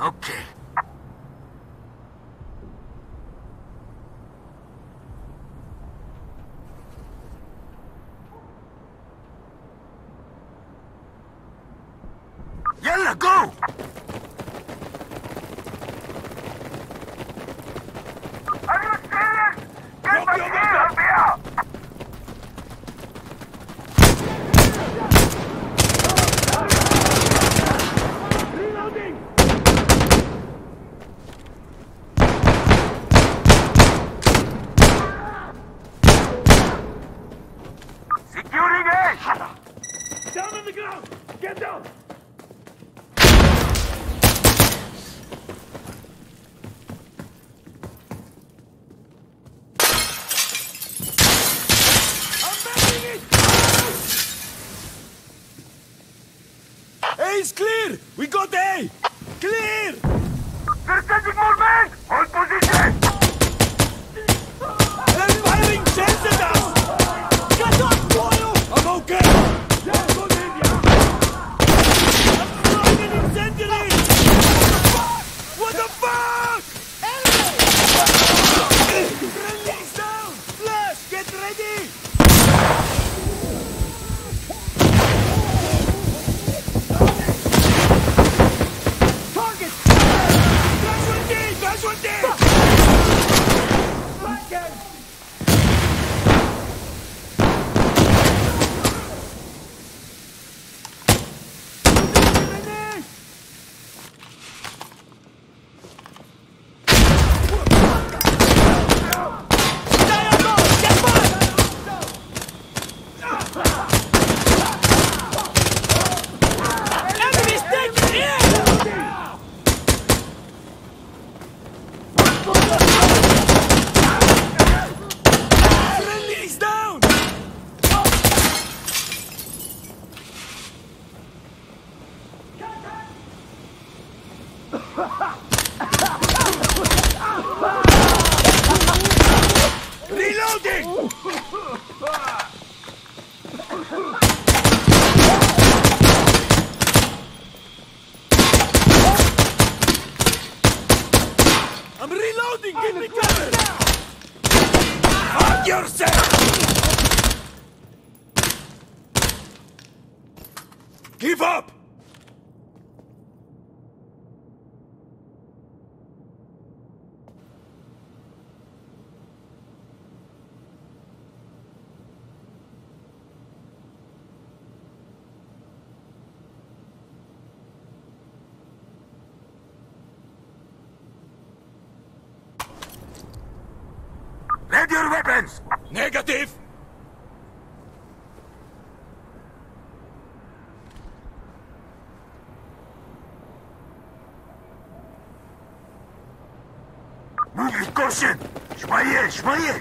Okay. Kosin! Şmaye, şmaye!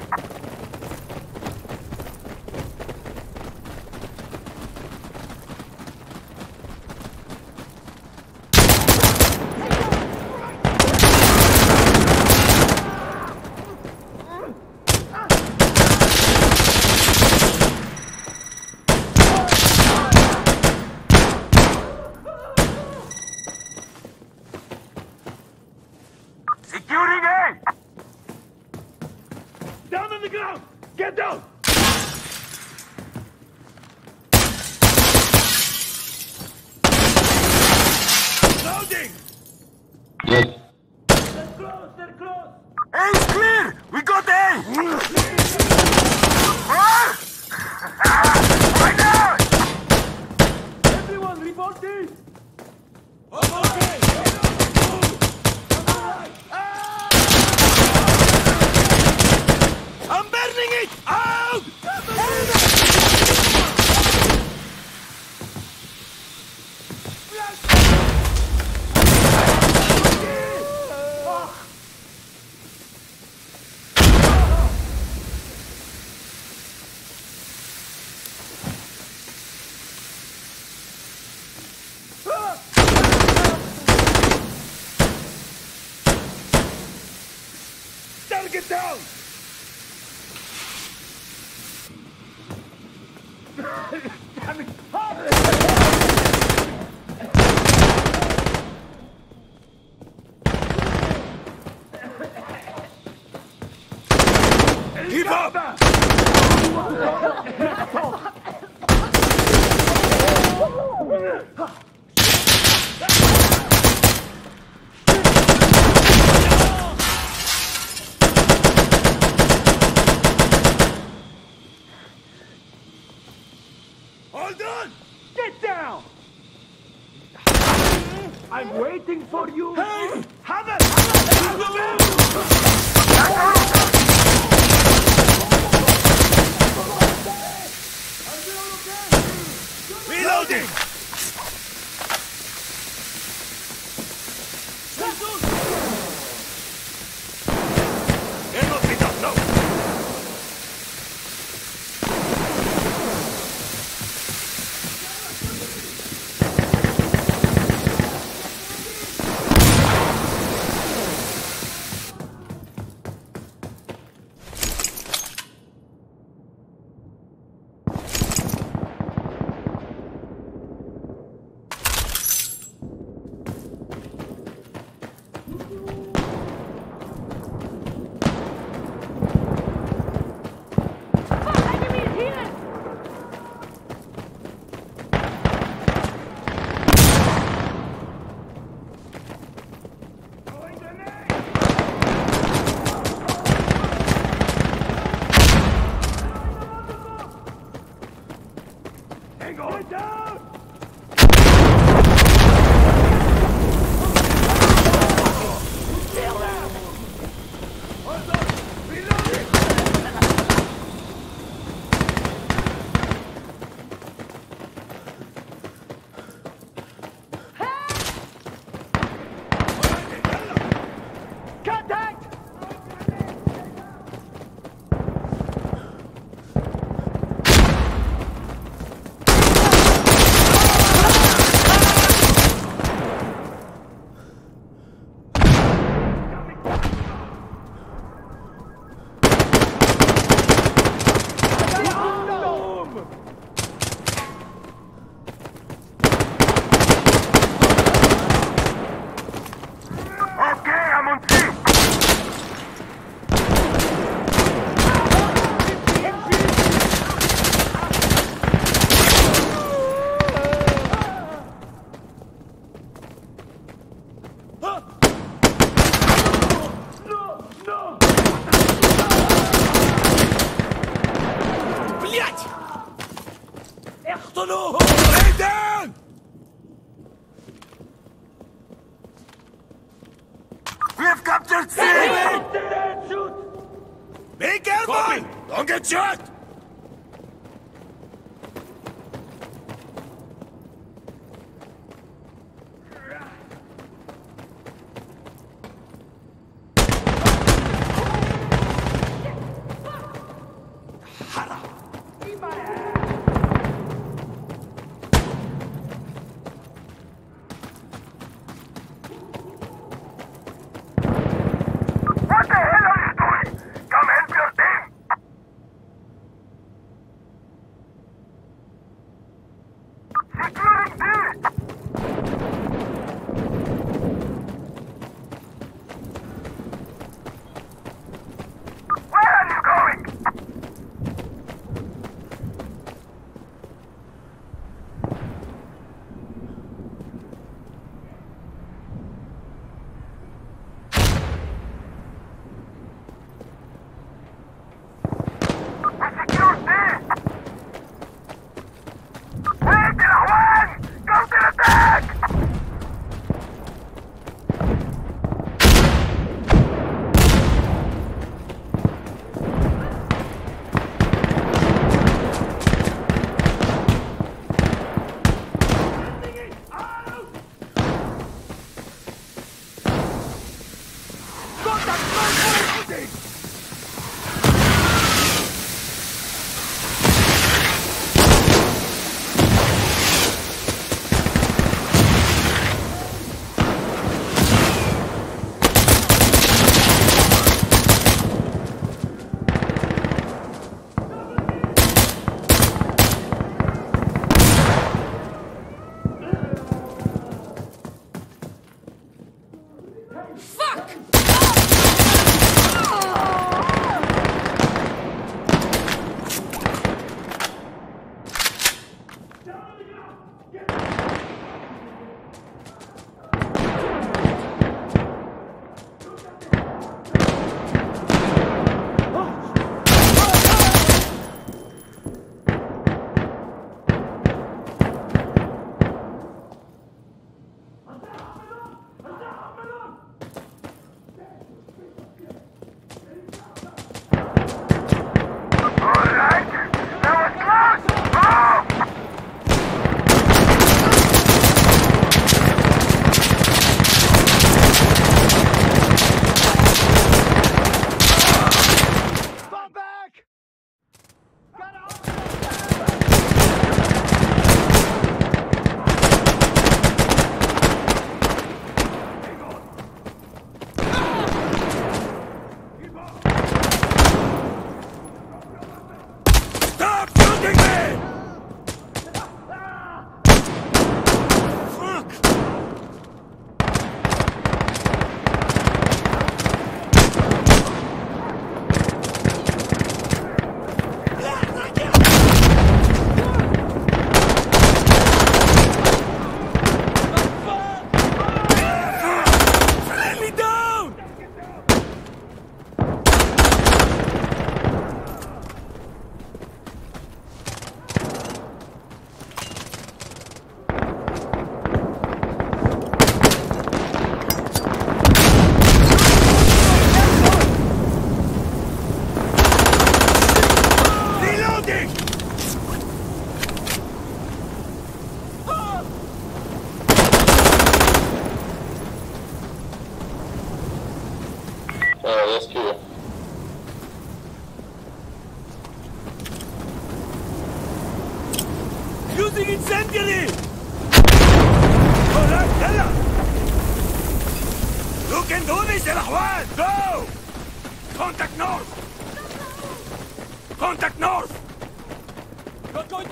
Shoot, Steven! Be careful! Copy. Don't get shot!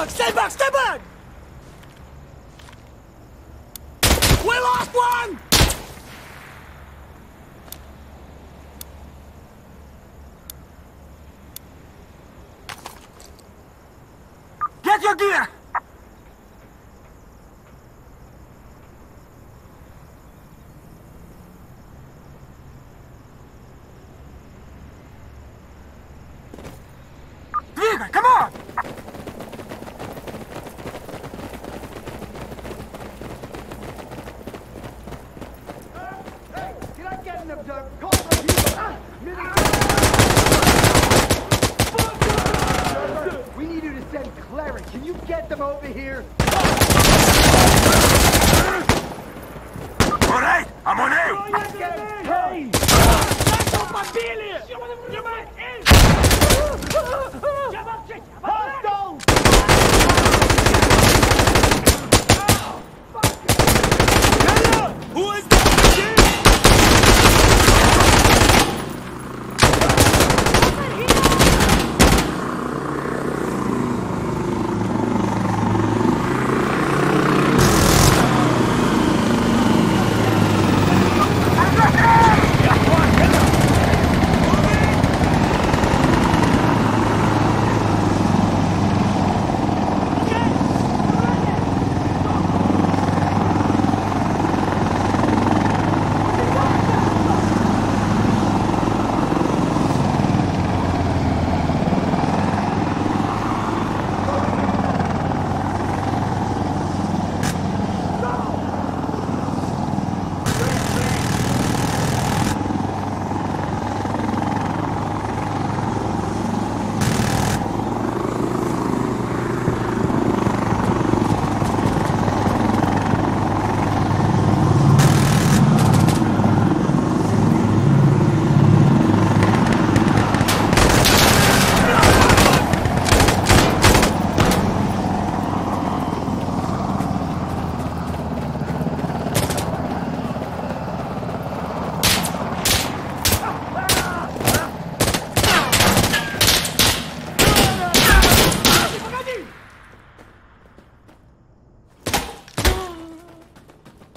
on! Stay back! Stay back! We lost one! Get your gear! Come on!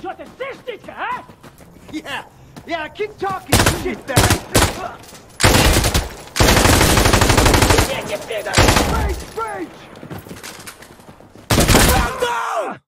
Shut the тышничка, huh? Yeah, yeah, keep talking shit, man. Идите, пидор! Rage, rage! No!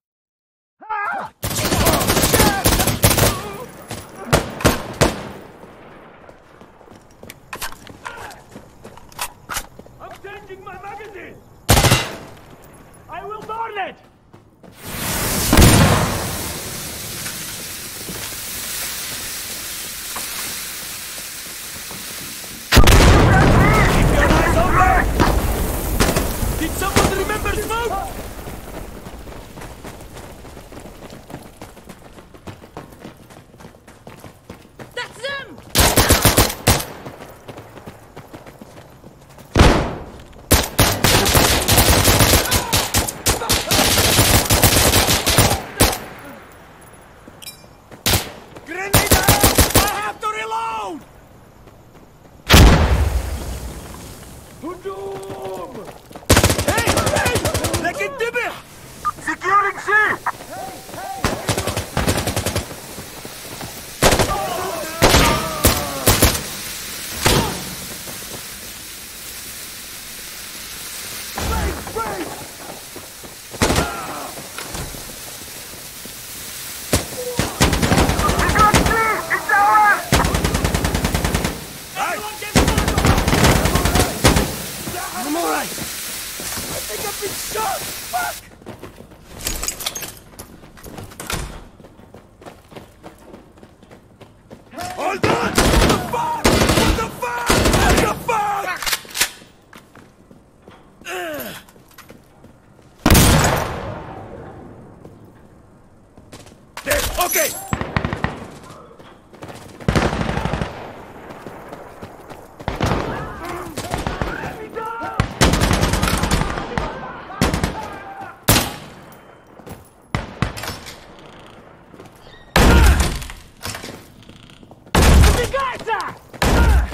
Guys! Uh, uh,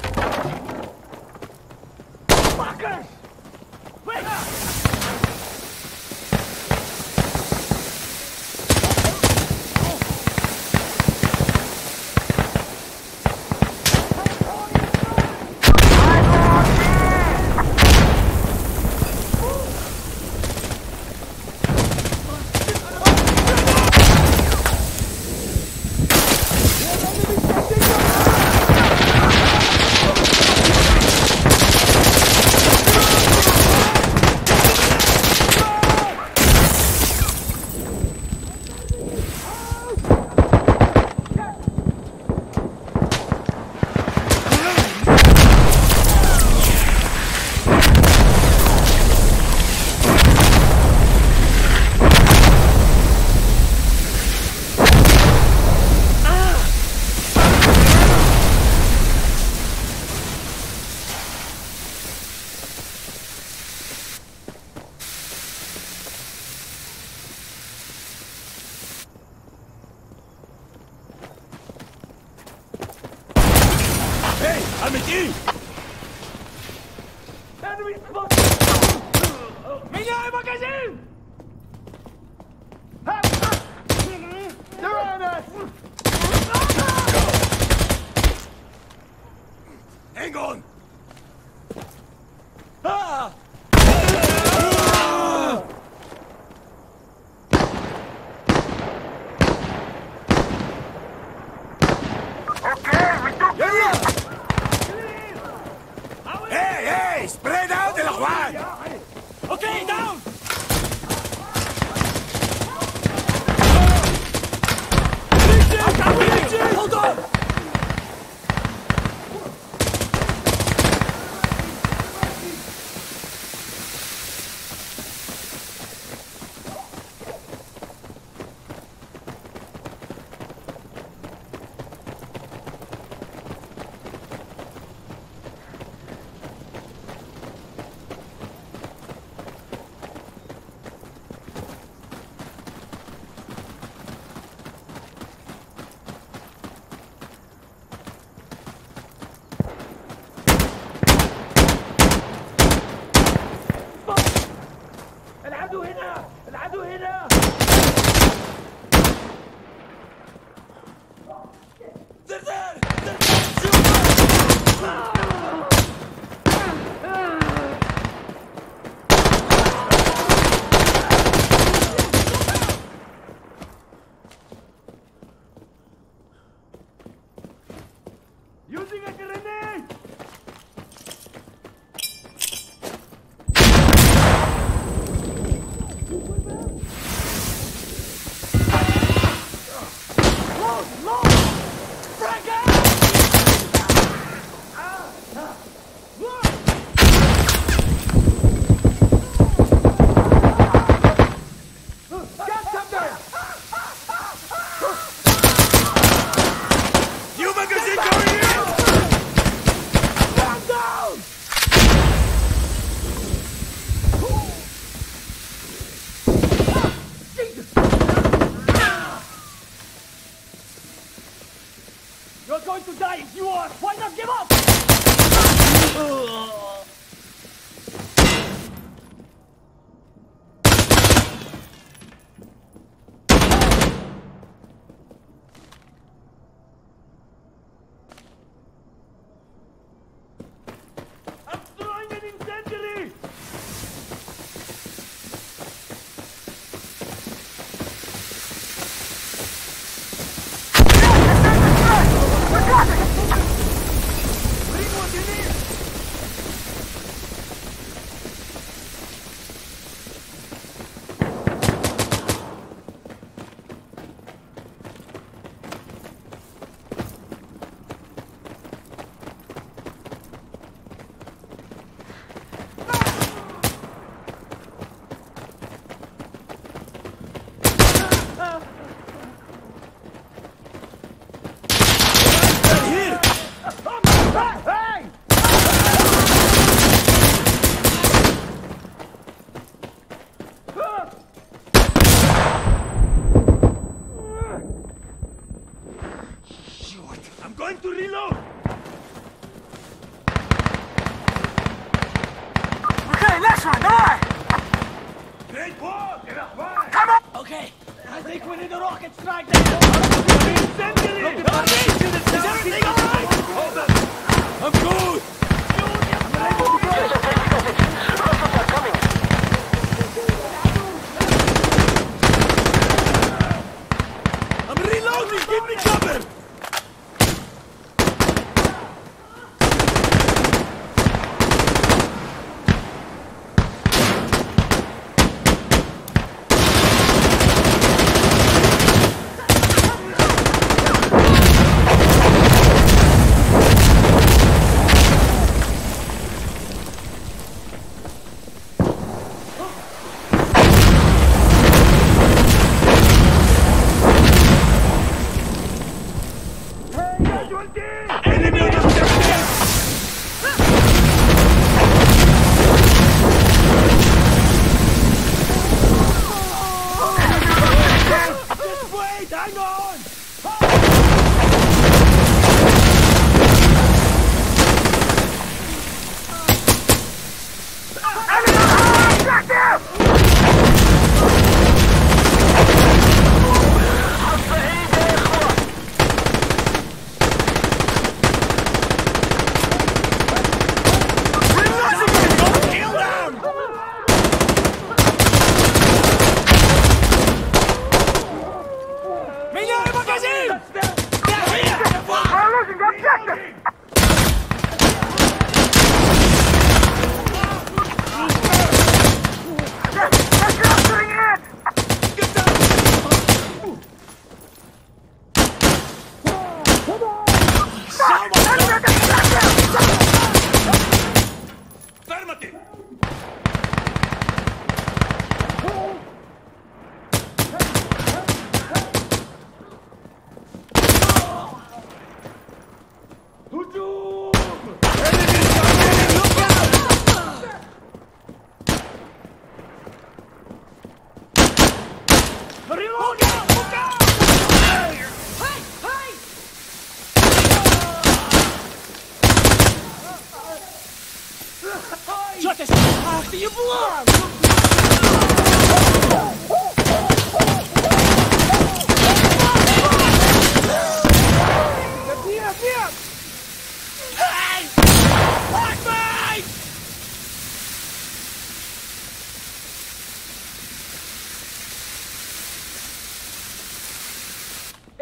fuckers!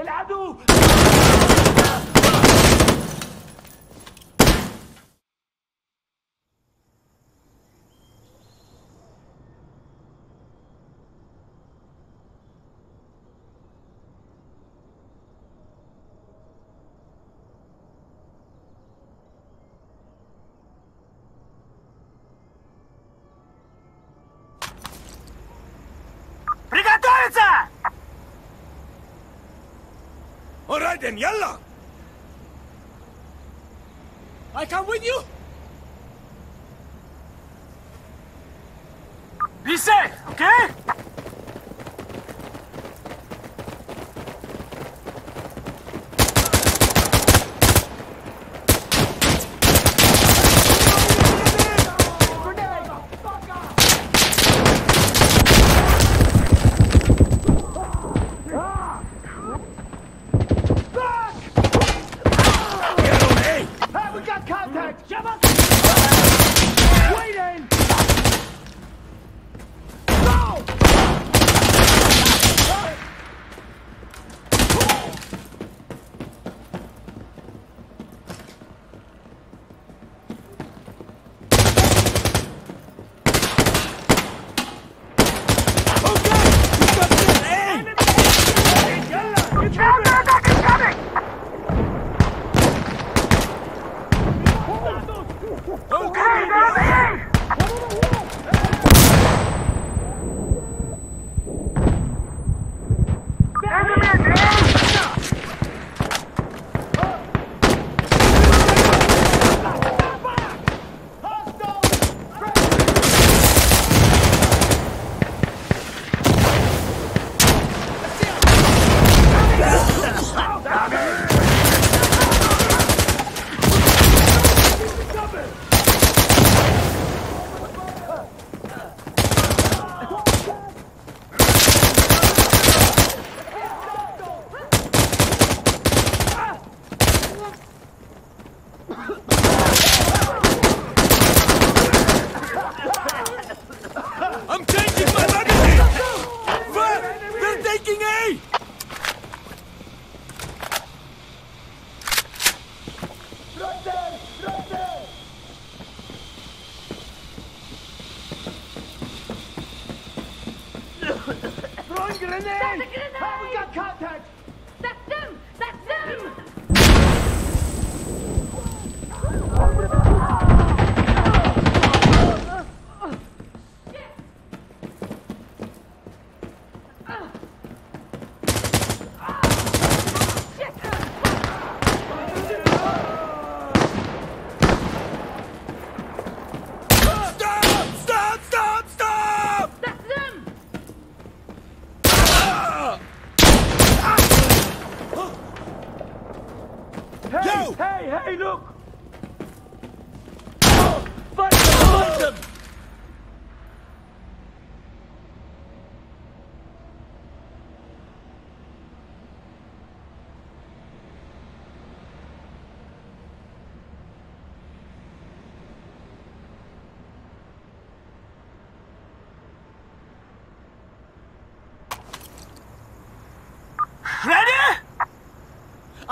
العدو! Alright then, yalla! I come with you! Be safe, okay?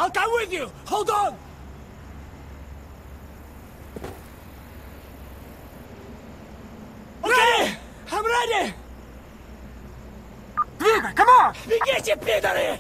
I'll come with you! Hold on! Ready! I'm ready! Двигай, come on! Бегите, пидоры!